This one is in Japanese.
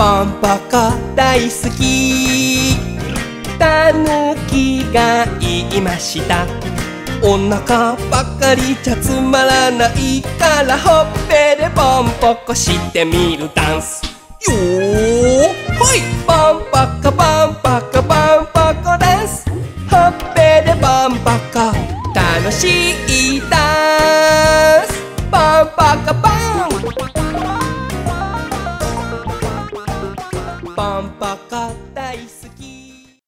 ポンポコ大好き。たぬきが言いました。お腹ばかりじゃつまらないからほっぺでポンポコしてみるダンス。よーはい。ポンポコポンポコポンポコダンスほっぺでポンポコ楽しい。パンパカ大好き。